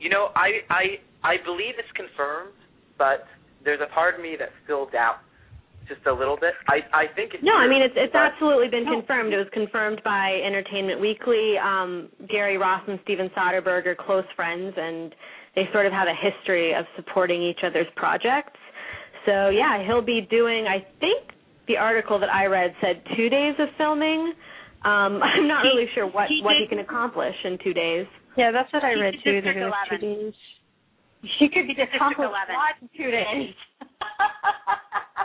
You know, I I I believe it's confirmed, but there's a part of me that still doubts just a little bit. I I think it's No, I mean it's it's but- absolutely been No. confirmed. It was confirmed by Entertainment Weekly. Um, Gary Ross and Steven Soderbergh are close friends, and they sort of have a history of supporting each other's projects. So yeah, he'll be doing. I think the article that I read said two days of filming. Um, I'm not He- really sure what he what he can accomplish in two days. Yeah, that's what I read too. That it was two days. She could be District District 11. 11. In two days?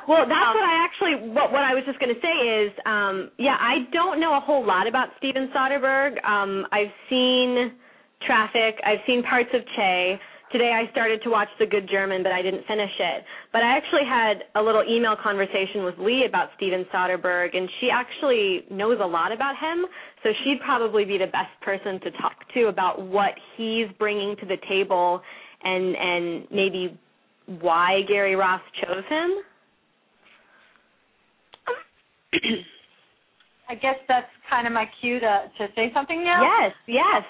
Well, that's Um, what I actually what what I was just going to say is, um, yeah, I don't know a whole lot about Steven Soderbergh. Um, I've seen Traffic, I've seen parts of Che. Today I started to watch The Good German, but I didn't finish it. But I actually had a little email conversation with Lee about Steven Soderbergh, and she actually knows a lot about him. So she'd probably be the best person to talk to about what he's bringing to the table, and and maybe why Gary Ross chose him. I guess that's kind of my cue to to say something now. Yes, yes.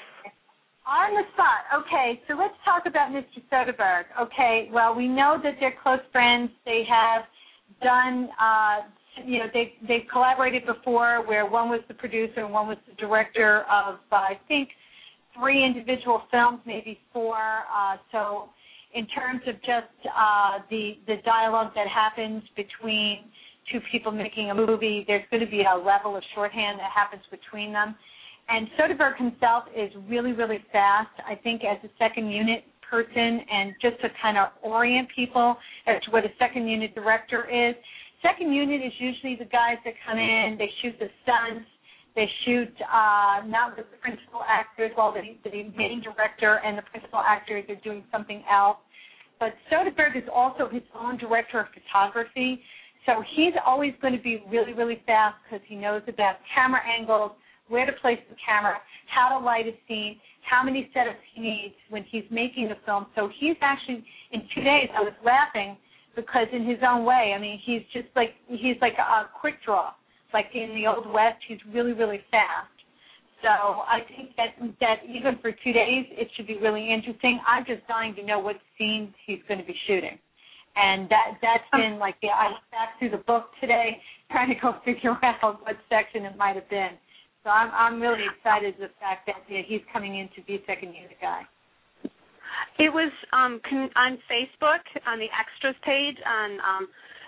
On the spot. Okay, so let's talk about Mr. Soderbergh. Okay, well, we know that they're close friends. They have done, uh, you know, they they've collaborated before, where one was the producer and one was the director of, uh, I think, three individual films, maybe four. Uh, so, in terms of just uh, the the dialogue that happens between two people making a movie, there's going to be a level of shorthand that happens between them. And Soderbergh himself is really, really fast. I think as a second unit person and just to kind of orient people as to what a second unit director is. Second unit is usually the guys that come in, they shoot the stunts, they shoot uh, not the principal actors, while the, the main director and the principal actors are doing something else. But Soderbergh is also his own director of photography. So he's always going to be really, really fast because he knows about camera angles, where to place the camera, how to light a scene, how many setups he needs when he's making the film. So he's actually in two days. I was laughing because in his own way, I mean, he's just like he's like a quick draw. Like in the old west, he's really, really fast. So I think that that even for two days, it should be really interesting. I'm just dying to know what scenes he's going to be shooting and that that's um, been like the I went back through the book today trying to go figure out what section it might have been. So I'm I'm really excited the fact that yeah, he's coming in to be second unit guy. It was um con- on Facebook on the extras page on um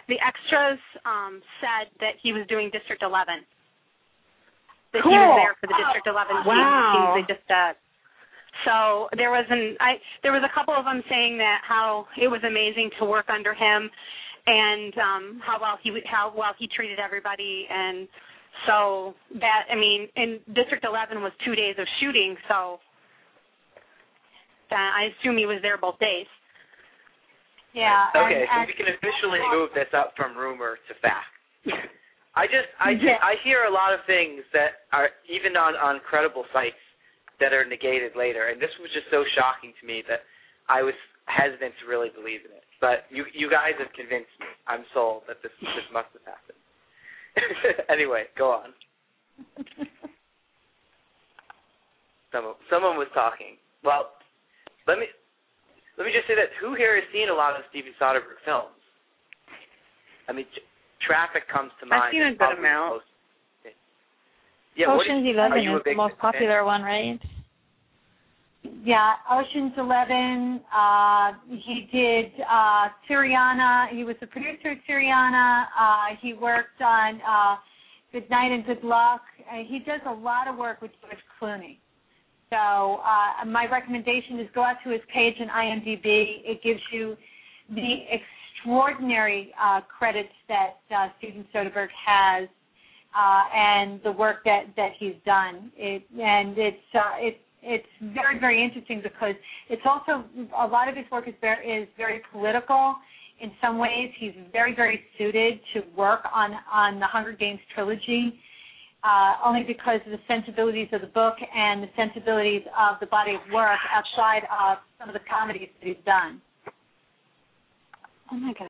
the extras um said that he was doing District 11. That he was there for the District 11 scenes- Wow. scenes they just did. So there was an I there was a couple of them saying that how it was amazing to work under him and um how well he would- how well he treated everybody and so that I mean in District 11 was 2 days of shooting so that I assume he was there both days. Yeah. Okay, and, so and, we can officially move this up from rumor to fact. I just, I Yeah. I hear a lot of things that are even on on credible sites that are negated later, and this was just so shocking to me that I was hesitant to really believe in it. But you, you guys have convinced me. I'm sold that this this must have happened. anyway, go on. Someone, someone was talking. Well, let me let me just say that who here has seen a lot of Steven Soderbergh films? I mean, J- Traffic comes to mind. I've seen a It's good amount. most- Yeah, Ocean's you- Eleven you is the big most fan? popular one, right? Yeah, Ocean's Eleven. Uh, he did uh, Syriana. He was the producer of Syriana. Uh, he worked on uh, Good Night and Good Luck. Uh, he does a lot of work with George Clooney. So uh, my recommendation is go out to his page on IMDb. It gives you the extraordinary uh, credits that uh, Steven Soderbergh has uh, and the work that that he's done. It and it's uh, it's it's very very interesting because it's also a lot of his work is very is very political. In some ways, he's very very suited to work on on the Hunger Games trilogy. Uh, only because of the sensibilities of the book and the sensibilities of the body of work outside of some of the comedies that he's done. Oh my god.